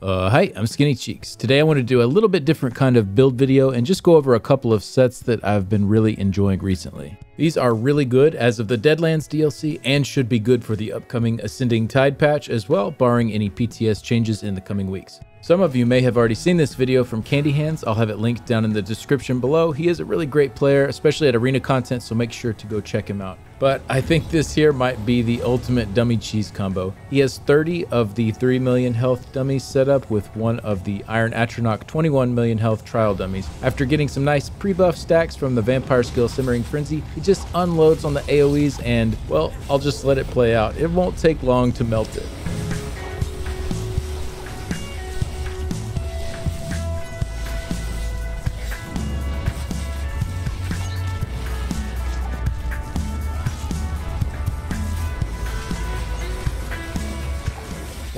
Uh, hi, I'm Skinny Cheeks. Today I want to do a little bit different kind of build video and just go over a couple of sets that I've been really enjoying recently. These are really good as of the Deadlands DLC and should be good for the upcoming Ascending Tide patch as well, barring any PTS changes in the coming weeks. Some of you may have already seen this video from Candy Hands. I'll have it linked down in the description below. He is a really great player, especially at arena content, so make sure to go check him out. But I think this here might be the ultimate dummy cheese combo. He has 30 of the 3 million health dummies set up with one of the Iron Atronach 21 million health trial dummies. After getting some nice pre-buff stacks from the Vampire skill Simmering Frenzy, he just unloads on the AoEs and, well, I'll just let it play out. It won't take long to melt it.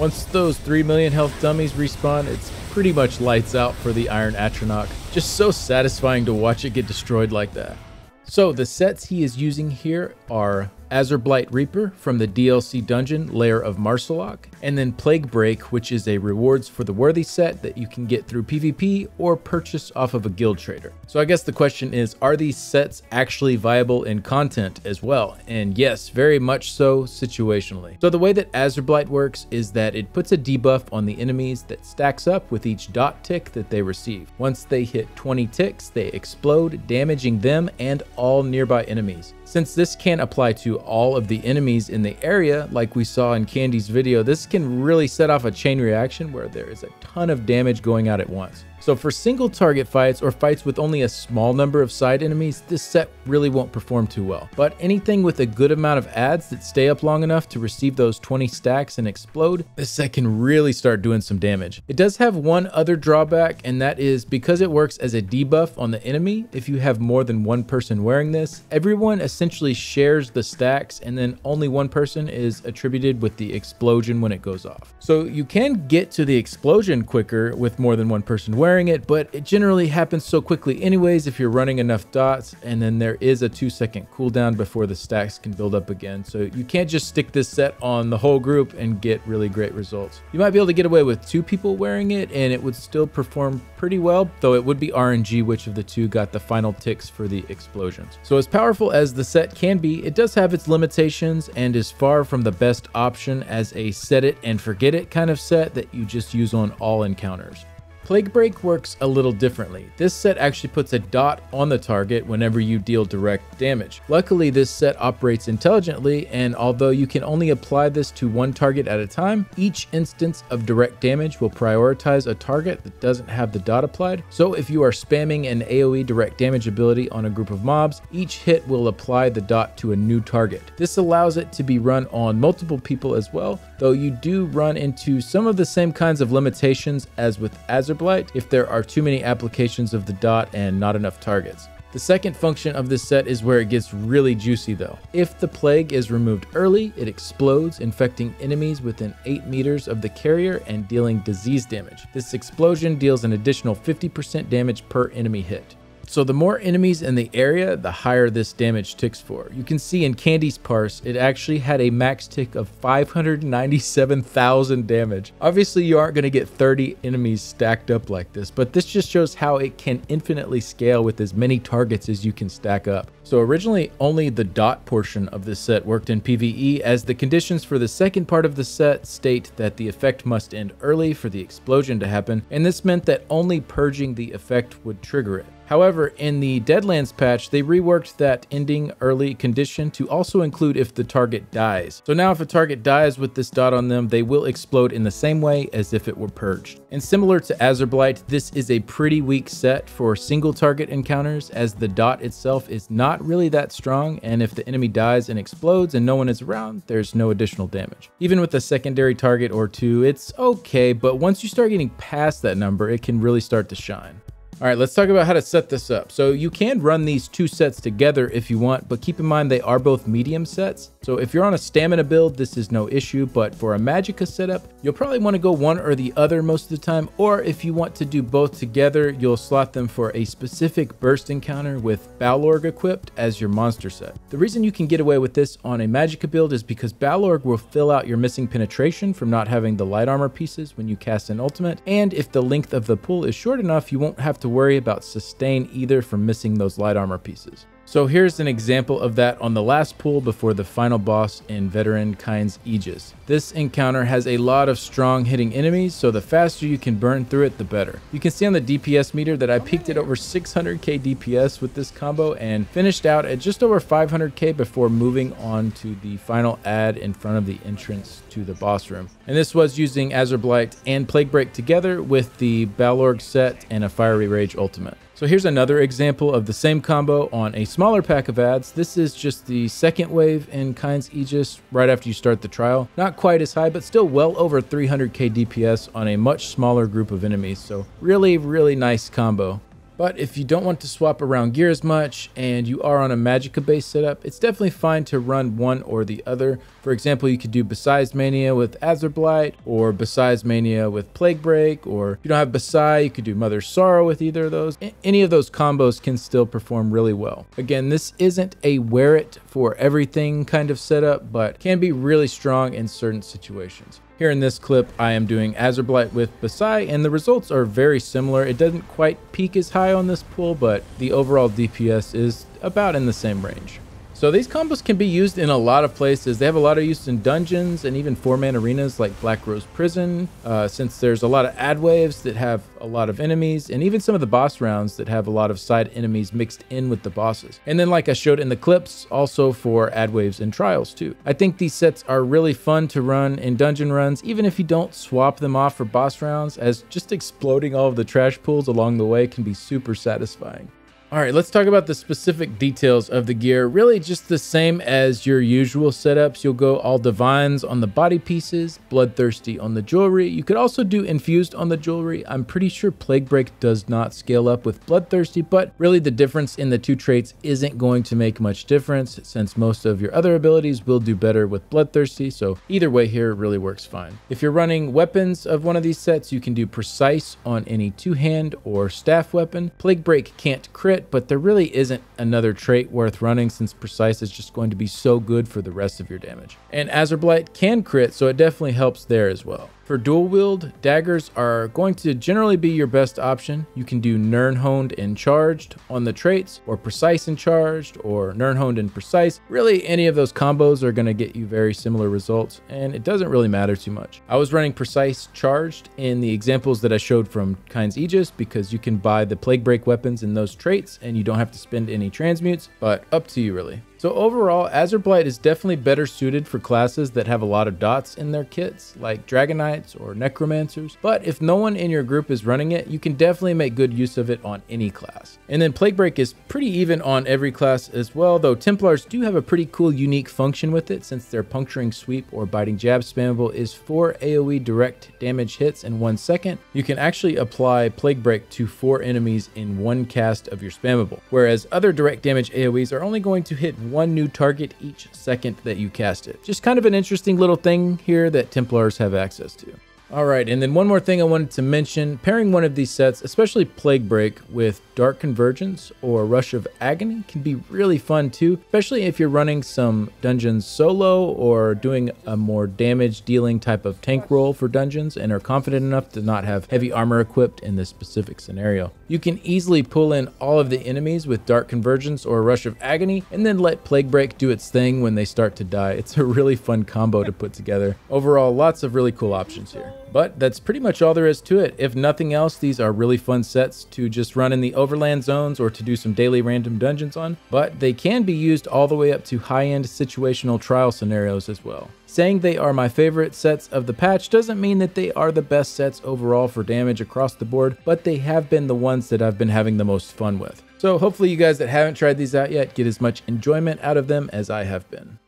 Once those 3 million health dummies respawn, it's pretty much lights out for the Iron Atronach. Just so satisfying to watch it get destroyed like that. So the sets he is using here are Azureblight Reaper from the DLC dungeon Lair of Maarselok, and then Plague Break, which is a rewards for the worthy set that you can get through PvP or purchase off of a guild trader. So I guess the question is, are these sets actually viable in content as well? And yes, very much so situationally. So the way that Azureblight works is that it puts a debuff on the enemies that stacks up with each dot tick that they receive. Once they hit 20 ticks, they explode, damaging them and all nearby enemies. Since this can't apply to all of the enemies in the area, like we saw in Candy's video, this can really set off a chain reaction where there is a ton of damage going out at once. So for single target fights or fights with only a small number of side enemies, this set really won't perform too well. But anything with a good amount of ads that stay up long enough to receive those 20 stacks and explode, this set can really start doing some damage. It does have one other drawback, and that is because it works as a debuff on the enemy, if you have more than one person wearing this, everyone essentially shares the stacks and then only one person is attributed with the explosion when it goes off. So you can get to the explosion quicker with more than one person wearing wearing it, but it generally happens so quickly anyways if you're running enough dots, and then there is a two second cooldown before the stacks can build up again. So you can't just stick this set on the whole group and get really great results. You might be able to get away with two people wearing it and it would still perform pretty well, though it would be RNG which of the two got the final ticks for the explosions. So as powerful as the set can be, it does have its limitations and is far from the best option as a set it and forget it kind of set that you just use on all encounters. Plague Break works a little differently. This set actually puts a dot on the target whenever you deal direct damage. Luckily, this set operates intelligently, and although you can only apply this to one target at a time, each instance of direct damage will prioritize a target that doesn't have the dot applied. So if you are spamming an AoE direct damage ability on a group of mobs, each hit will apply the dot to a new target. This allows it to be run on multiple people as well, though you do run into some of the same kinds of limitations as with Azure if there are too many applications of the dot and not enough targets. The second function of this set is where it gets really juicy though. If the plague is removed early, it explodes, infecting enemies within 8 meters of the carrier and dealing disease damage. This explosion deals an additional 50% damage per enemy hit. So the more enemies in the area, the higher this damage ticks for. You can see in Candy's parse, it actually had a max tick of 597,000 damage. Obviously, you aren't going to get 30 enemies stacked up like this, but this just shows how it can infinitely scale with as many targets as you can stack up. So originally, only the dot portion of this set worked in PvE, as the conditions for the second part of the set state that the effect must end early for the explosion to happen, and this meant that only purging the effect would trigger it. However, in the Deadlands patch, they reworked that ending early condition to also include if the target dies. So now if a target dies with this dot on them, they will explode in the same way as if it were purged. And similar to Azureblight, this is a pretty weak set for single target encounters as the dot itself is not really that strong and if the enemy dies and explodes and no one is around, there's no additional damage. Even with a secondary target or two, it's okay, but once you start getting past that number, it can really start to shine. All right, let's talk about how to set this up. So you can run these two sets together if you want, but keep in mind they are both medium sets. So if you're on a stamina build, this is no issue, but for a Magicka setup, you'll probably want to go one or the other most of the time, or if you want to do both together, you'll slot them for a specific burst encounter with Balorgh equipped as your monster set. The reason you can get away with this on a Magicka build is because Balorgh will fill out your missing penetration from not having the light armor pieces when you cast an ultimate, and if the length of the pull is short enough, you won't have to worry about sustain either from missing those light armor pieces. So here's an example of that on the last pool before the final boss in Veteran Kyne's Aegis. This encounter has a lot of strong hitting enemies, so the faster you can burn through it, the better. You can see on the DPS meter that I oh, peaked at over 600k DPS with this combo and finished out at just over 500k before moving on to the final ad in front of the entrance to the boss room. And this was using Azure Blight and Plague Break together with the Balorgh set and a Fiery Rage ultimate. So here's another example of the same combo on a smaller pack of ads. This is just the second wave in Kyne's Aegis right after you start the trial. Not quite as high, but still well over 300k DPS on a much smaller group of enemies. So really, really nice combo. But if you don't want to swap around gear as much and you are on a Magicka base setup, it's definitely fine to run one or the other. For example, you could do Bahsei's Mania with Azure Blight or Bahsei's Mania with Plague Break, or if you don't have Bahsei, you could do Mother Sorrow with either of those. Any of those combos can still perform really well. Again, this isn't a wear it for everything kind of setup, but can be really strong in certain situations. Here in this clip, I am doing Azure Blight with Bahsei, and the results are very similar. It doesn't quite peak as high on this pull, but the overall DPS is about in the same range. So these combos can be used in a lot of places. They have a lot of use in dungeons and even four-man arenas like Black Rose Prison, uh, since there's a lot of ad waves that have a lot of enemies, and even some of the boss rounds that have a lot of side enemies mixed in with the bosses. And then like I showed in the clips, also for ad waves and trials too. I think these sets are really fun to run in dungeon runs, even if you don't swap them off for boss rounds, as just exploding all of the trash pools along the way can be super satisfying. All right, let's talk about the specific details of the gear. Really just the same as your usual setups. You'll go all divines on the body pieces, bloodthirsty on the jewelry. You could also do infused on the jewelry. I'm pretty sure plague break does not scale up with bloodthirsty, but really the difference in the two traits isn't going to make much difference since most of your other abilities will do better with bloodthirsty. So either way here really works fine. If you're running weapons of one of these sets, you can do precise on any two hand or staff weapon. Plague break can't crit but there really isn't another trait worth running since Precise is just going to be so good for the rest of your damage. And Azure Blight can crit, so it definitely helps there as well. For dual wield, daggers are going to generally be your best option. You can do Nirnhoned and Charged on the traits, or Precise and Charged, or Nirnhoned and Precise. Really, any of those combos are going to get you very similar results, and it doesn't really matter too much. I was running Precise Charged in the examples that I showed from Kyne's Aegis because you can buy the Plague Break weapons in those traits, and you don't have to spend any transmutes, but up to you really. So overall, Azure Blight is definitely better suited for classes that have a lot of dots in their kits, like Dragon Knights or Necromancers, but if no one in your group is running it, you can definitely make good use of it on any class. And then Plague Break is pretty even on every class as well, though Templars do have a pretty cool unique function with it since their Puncturing Sweep or Biting Jab spammable is 4 AoE direct damage hits in 1 second. You can actually apply Plague Break to 4 enemies in one cast of your spammable, whereas other direct damage AoEs are only going to hit one new target each second that you cast it. Just kind of an interesting little thing here that Templars have access to. All right, and then one more thing I wanted to mention, pairing one of these sets, especially Plague Break, with Dark Convergence or Rush of Agony can be really fun too, especially if you're running some dungeons solo or doing a more damage dealing type of tank role for dungeons and are confident enough to not have heavy armor equipped in this specific scenario. You can easily pull in all of the enemies with Dark Convergence or Rush of Agony and then let Plague Break do its thing when they start to die. It's a really fun combo to put together. Overall, lots of really cool options here. But that's pretty much all there is to it. If nothing else, these are really fun sets to just run in the overland zones or to do some daily random dungeons on, but they can be used all the way up to high-end situational trial scenarios as well. Saying they are my favorite sets of the patch doesn't mean that they are the best sets overall for damage across the board, but they have been the ones that I've been having the most fun with. So hopefully you guys that haven't tried these out yet get as much enjoyment out of them as I have been.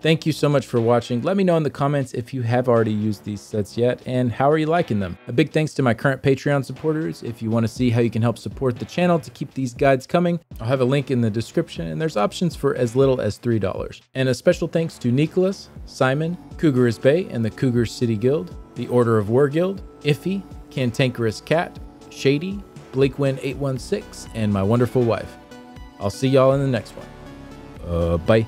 Thank you so much for watching. Let me know in the comments if you have already used these sets yet and how are you liking them. A big thanks to my current Patreon supporters. If you want to see how you can help support the channel to keep these guides coming, I'll have a link in the description and there's options for as little as $3. And a special thanks to Nicholas, Simon, Cougarous Bay and the Cougar City Guild, the Order of War Guild, Iffy, Cantankerous Cat, Shady, BlakeWin816, and my wonderful wife. I'll see y'all in the next one. Uh, bye.